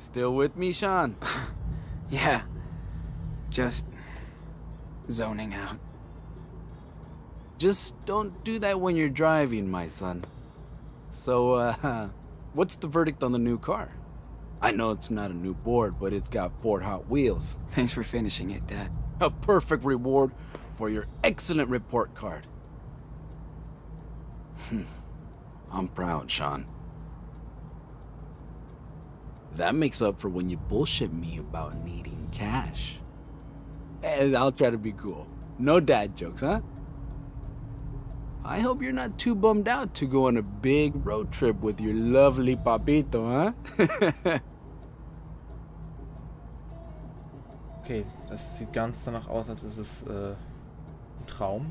Still with me, Sean? Yeah. Just zoning out. Just don't do that when you're driving, my son. So, uh, what's the verdict on the new car? I know it's not a new board, but it's got Ford Hot Wheels. Thanks for finishing it, Dad. A perfect reward for your excellent report card. Hmm. I'm proud, Sean. That makes up for when you bullshit me about needing cash. And I'll try to be cool. No dad jokes, huh? I hope you're not too bummed out to go on a big road trip with your lovely papito, huh? okay, das sieht ganz danach aus, als ist es äh, ein Traum,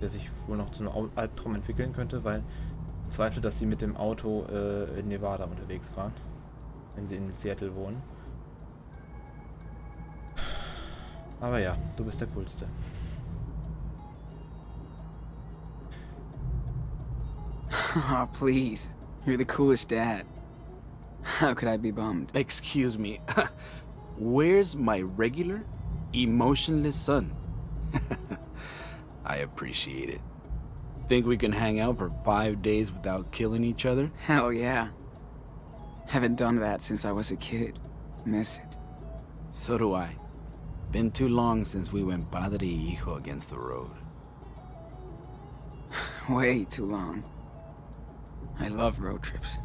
der sich wohl noch zu einem Albtraum entwickeln könnte, weil ich zweifle, dass sie mit dem Auto äh, in Nevada unterwegs waren, wenn sie in Seattle wohnen. Aber ja, du bist der Coolste. oh, please. You're the coolest dad. How could I be bummed? Excuse me. Where's my regular, emotionless son? I appreciate it. Think we can hang out for five days without killing each other? Hell yeah. Haven't done that since I was a kid. Miss it. So do I. Been too long since we went padre y hijo against the road. Way too long. I love road trips.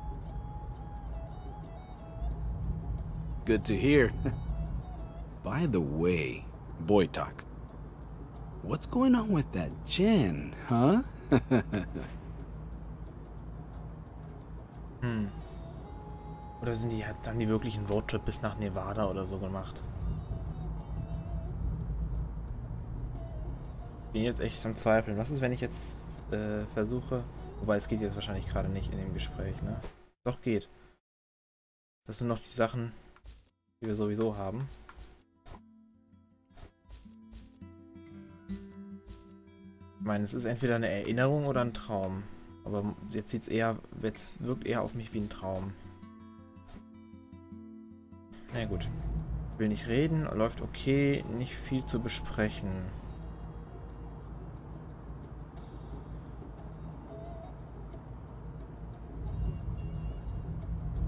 Good to hear. By the way, boy talk. What's going on with that gin, huh? hm. Oder sind die, haben die wirklich einen Roadtrip bis nach Nevada oder so gemacht? Bin jetzt echt am Zweifeln. Was ist, wenn ich jetzt äh, versuche, Wobei es geht jetzt wahrscheinlich gerade nicht in dem Gespräch, ne? Doch geht. Das sind noch die Sachen, die wir sowieso haben. Ich meine, es ist entweder eine Erinnerung oder ein Traum. Aber jetzt sieht's eher, jetzt wirkt eher auf mich wie ein Traum. Na gut. Will nicht reden, läuft okay, nicht viel zu besprechen.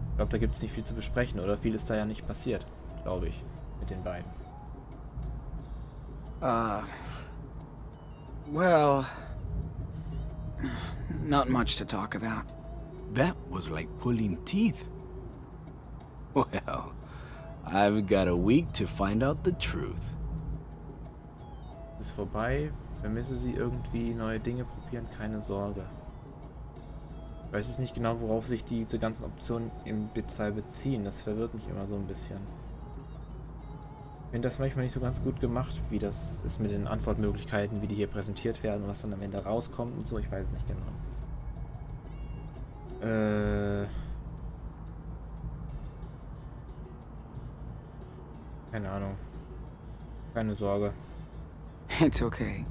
Ich glaube, da gibt es nicht viel zu besprechen oder viel ist da ja nicht passiert, glaube ich, mit den beiden. Uh, well, not much to talk about. That was like pulling teeth. Well, I've got a week to find out the truth. Ist vorbei, vermisse sie irgendwie neue Dinge probieren, keine Sorge. Ich weiß es nicht genau, worauf sich diese ganzen Optionen im Detail beziehen. Das verwirrt mich immer so ein bisschen. Ich finde das manchmal nicht so ganz gut gemacht, wie das ist mit den Antwortmöglichkeiten, wie die hier präsentiert werden und was dann am Ende rauskommt und so. Ich weiß es nicht genau. Äh... Keine Ahnung. Keine Sorge. It's okay.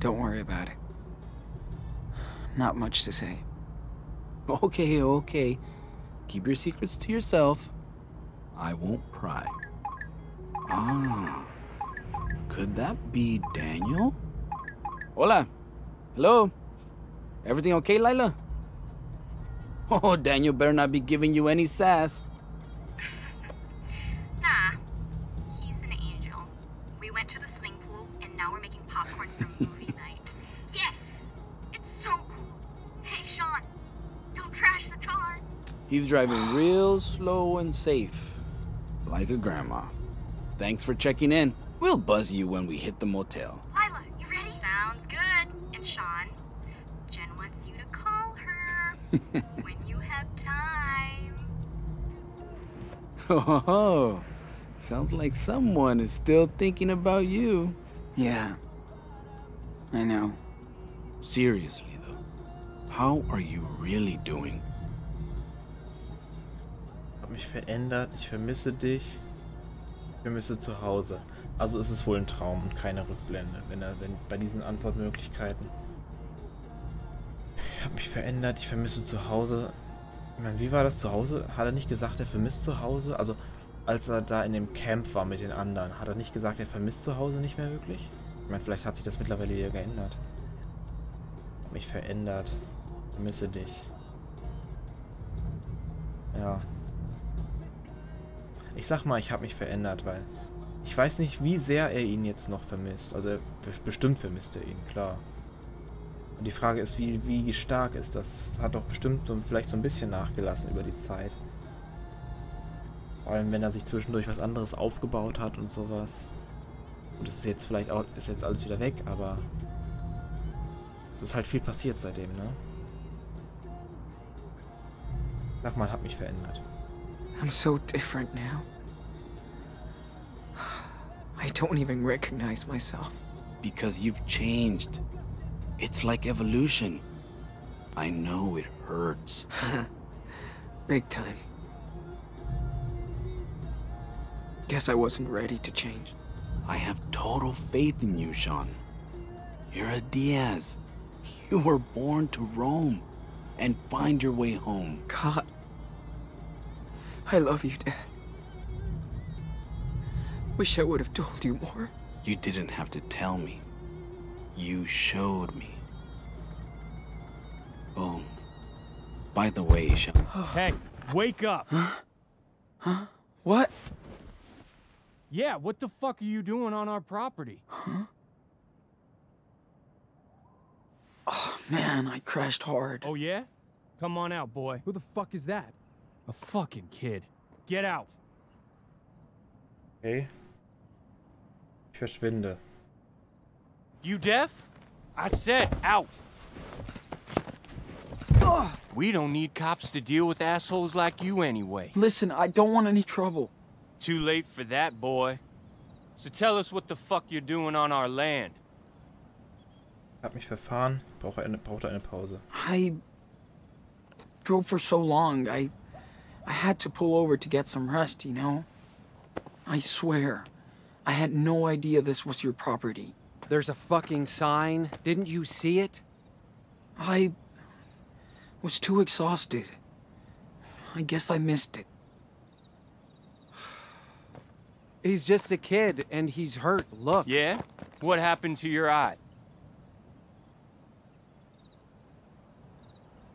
Don't worry about it. Not much to say. Okay, okay. Keep your secrets to yourself. I won't pry. Ah. Could that be Daniel? Hola. Hello. Everything okay, Lyla? Oh, Daniel better not be giving you any sass. He's driving real slow and safe. Like a grandma. Thanks for checking in. We'll buzz you when we hit the motel. Lyla, you ready? Sounds good. And Sean, Jenn wants you to call her when you have time. Oh, sounds like someone is still thinking about you. Yeah. I know. Seriously, though, how are you really doing? Ich habe mich verändert, ich vermisse dich. Ich vermisse zu Hause. Also ist es wohl ein Traum und keine Rückblende, wenn er wenn bei diesen Antwortmöglichkeiten. Ich habe mich verändert, ich vermisse zu Hause. Ich meine, wie war das zu Hause? Hat er nicht gesagt, er vermisst zu Hause? Also, als er da in dem Camp war mit den anderen, hat er nicht gesagt, er vermisst zu Hause nicht mehr wirklich? Ich meine, vielleicht hat sich das mittlerweile wieder geändert. Mich verändert. Vermisse dich. Ja. Ich sag mal, ich habe mich verändert, weil ich weiß nicht, wie sehr er ihn jetzt noch vermisst. Also, bestimmt vermisst er ihn, klar. Und die Frage ist, wie, wie stark ist das? hat doch bestimmt so, vielleicht so ein bisschen nachgelassen über die Zeit. Vor allem, wenn er sich zwischendurch was anderes aufgebaut hat und sowas. Und es ist jetzt vielleicht auch, ist jetzt alles wieder weg, aber es ist halt viel passiert seitdem, ne? Sag mal, hat mich verändert. I'm so different now. I don't even recognize myself. Because you've changed. It's like evolution. I know it hurts. Big time. Guess I wasn't ready to change. I have total faith in you, Sean. You're a Diaz. You were born to roam and find your way home. God. I love you, Dad. Wish I would have told you more. You didn't have to tell me. You showed me. Oh, by the way, Sean. Hey, wake up! Huh? Huh? What? Yeah, what the fuck are you doing on our property? Huh? Oh, man, I crashed hard. Oh yeah? Come on out, boy. Who the fuck is that? A fucking kid. Get out. Okay. Ich verschwinde. You deaf? I said out. We don't need cops to deal with assholes like you anyway. Listen, I don't want any trouble. Too late for that, boy. So tell us what the fuck you're doing on our land. Hab mich verfahren. Brauche eine, brauchte eine Pause. I drove for so long. I I had to pull over to get some rest, you know? I swear, I had no idea this was your property. There's a fucking sign. Didn't you see it? I was too exhausted. I guess I missed it. He's just a kid, and he's hurt. Look. Yeah? What happened to your eye?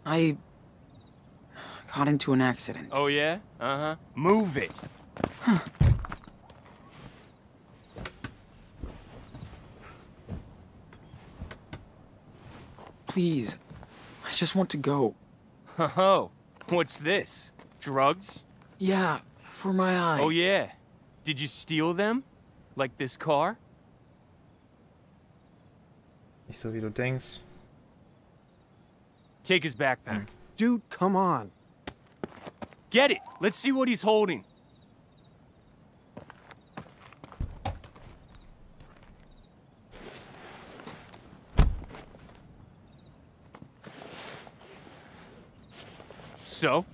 I got into an accident. Oh yeah? Uh-huh. Move it. Please, I just want to go. Oh, what's this? Drugs? Yeah, for my eye. Oh yeah. Did you steal them? Like this car? Nicht so wie du denkst. Take his backpack. Dude, come on. Get it! Let's see what he's holding. So,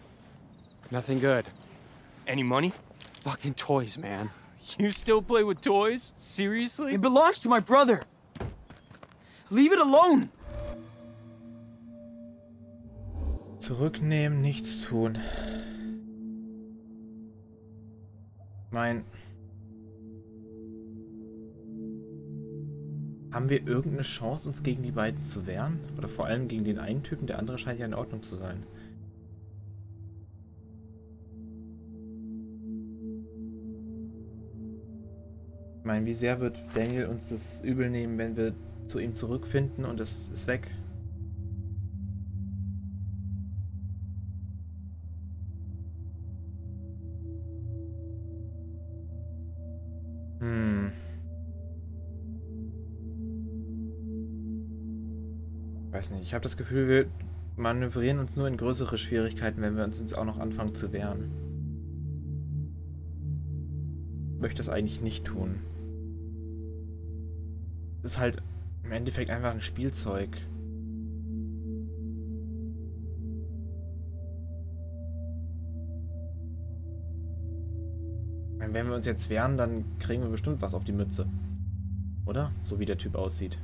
Nothing good. any money? Fucking toys, man. You still play with toys? Seriously? It belongs to my brother. Leave it alone. Zurücknehmen, nichts tun. Mein. Haben wir irgendeine Chance, uns gegen die beiden zu wehren? Oder vor allem gegen den einen Typen? Der andere scheint ja in Ordnung zu sein. Ich meine, wie sehr wird Daniel uns das übel nehmen, wenn wir zu ihm zurückfinden und es ist weg? Ich habe das Gefühl, wir manövrieren uns nur in größere Schwierigkeiten, wenn wir uns jetzt auch noch anfangen zu wehren. Ich möchte das eigentlich nicht tun. Es ist halt im Endeffekt einfach ein Spielzeug. Wenn wir uns jetzt wehren, dann kriegen wir bestimmt was auf die Mütze. Oder? So wie der Typ aussieht.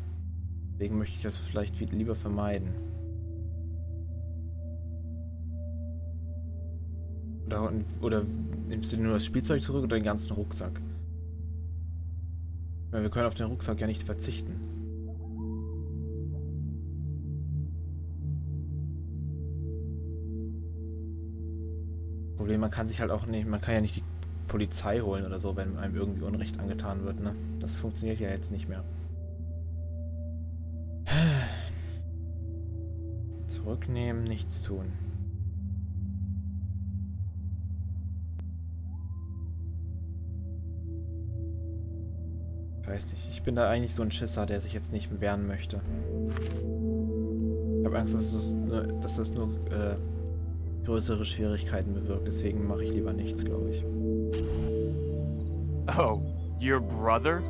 Deswegen möchte ich das vielleicht viel- lieber vermeiden. Oder, oder nimmst du nur das Spielzeug zurück oder den ganzen Rucksack? Weil wir können auf den Rucksack ja nicht verzichten. Problem, man kann sich halt auch nicht, man kann ja nicht die Polizei holen oder so, wenn einem irgendwie Unrecht angetan wird, ne? Das funktioniert ja jetzt nicht mehr. Zurücknehmen, nichts tun. Ich weiß nicht, ich bin da eigentlich so ein Schisser, der sich jetzt nicht wehren möchte. Ich habe Angst, dass das, nur, dass das nur äh, größere Schwierigkeiten bewirkt, deswegen mache ich lieber nichts, glaube ich. Oh, your brother?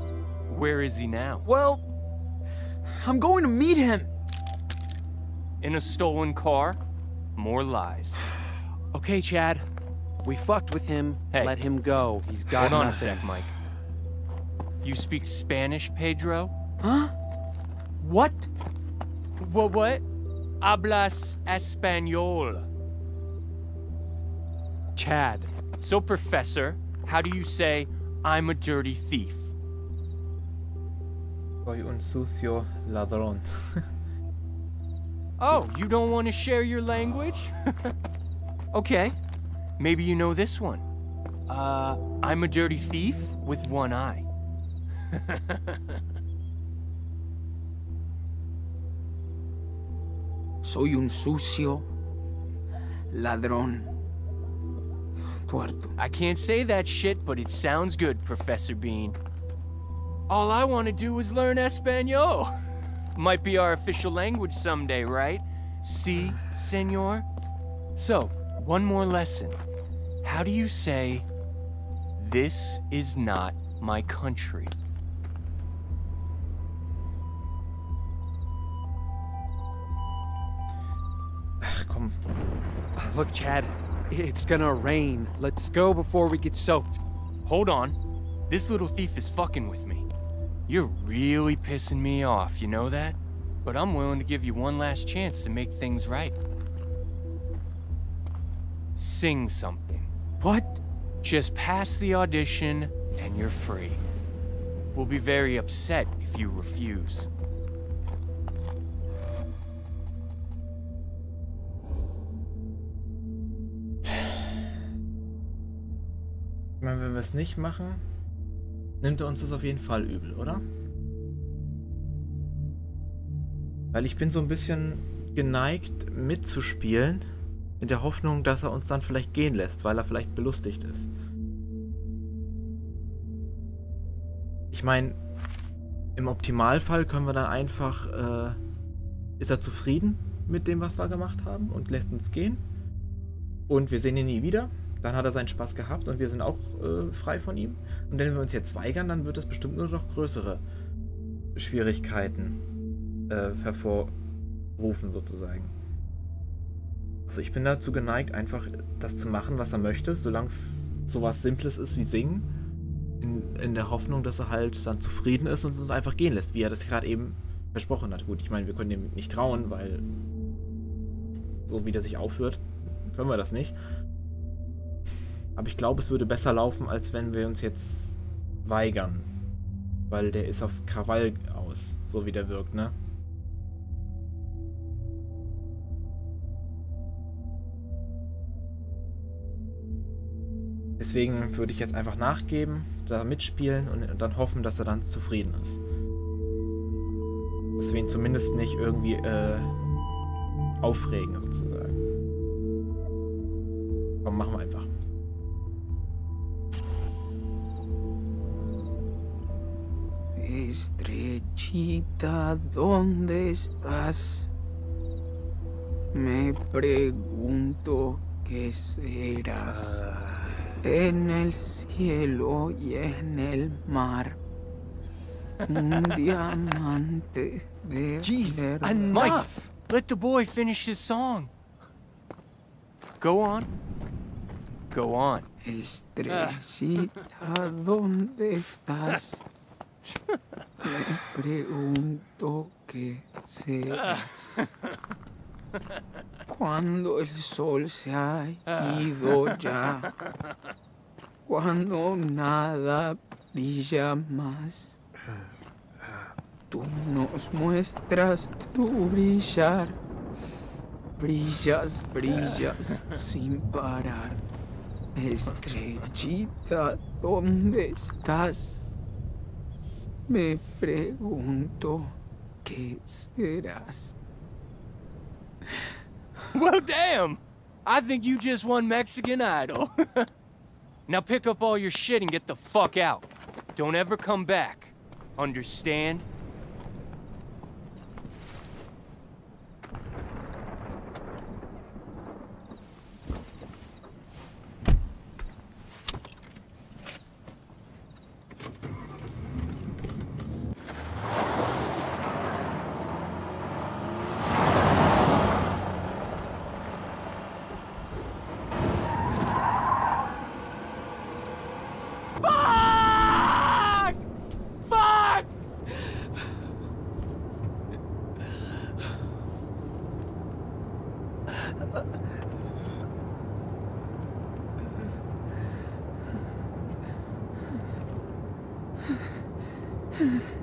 Where is he now? Well, I'm going to meet him. In a stolen car? More lies. Okay, Chad. We fucked with him. Hey. Let him go. He's got Hold on nothing. a sec, Mike. You speak Spanish, Pedro? Huh? What? What? What? Hablas español. Chad. So, Professor, how do you say I'm a dirty thief? Soy un sucio ladrón. Oh, you don't want to share your language? okay. Maybe you know this one. Uh, I'm a dirty thief with one eye. Soy un sucio ladrón. Tuerto. I can't say that shit, but it sounds good, Professor Bean. All I want to do is learn Espanol. Might be our official language someday, right? Si, senor? So, one more lesson. How do you say, This is not my country? Komm. Look, Chad. It's gonna rain. Let's go before we get soaked. Hold on. This little thief is fucking with me. You're really pissing me off, you know that? But I'm willing to give you one last chance to make things right. Sing something. What? Just pass the audition and you're free. We'll be very upset if you refuse. Wenn wir es nicht machen, nimmt er uns das auf jeden Fall übel, oder? Weil ich bin so ein bisschen geneigt mitzuspielen, in der Hoffnung, dass er uns dann vielleicht gehen lässt, weil er vielleicht belustigt ist. Ich meine, im Optimalfall können wir dann einfach, äh, ist er zufrieden mit dem, was wir gemacht haben und lässt uns gehen. Und wir sehen ihn nie wieder. Dann hat er seinen Spaß gehabt und wir sind auch äh, frei von ihm. Und wenn wir uns jetzt weigern, dann wird es bestimmt nur noch größere Schwierigkeiten äh, hervorrufen, sozusagen. Also ich bin dazu geneigt, einfach das zu machen, was er möchte, solange es sowas Simples ist wie Singen. In, in der Hoffnung, dass er halt dann zufrieden ist und uns einfach gehen lässt, wie er das gerade eben versprochen hat. Gut, ich meine, wir können dem nicht trauen, weil so wie der sich aufführt, können wir das nicht. Aber ich glaube, es würde besser laufen, als wenn wir uns jetzt weigern. Weil der ist auf Krawall aus, so wie der wirkt, ne? Deswegen würde ich jetzt einfach nachgeben, da mitspielen und dann hoffen, dass er dann zufrieden ist. Dass wir ihn zumindest nicht irgendwie äh, aufregen, sozusagen. Komm, machen wir einfach. Estrechita, ¿dónde estás? Me pregunto qué serás. En el cielo y en el mar. Un diamante de Jeez, verdad. Enough! let the boy finish his song. Go on. Go on. Estrellita, ¿dónde estás? Me pregunto qué serás. Cuando el sol se ha ido ya. Cuando nada brilla más. Tú nos muestras tu brillar. Brillas, brillas sin parar. Estrellita, ¿dónde estás? Me pregunto, ¿qué serás? Well, damn! I think you just won Mexican Idol. now pick up all your shit and get the fuck out. Don't ever come back. Understand? Fuck!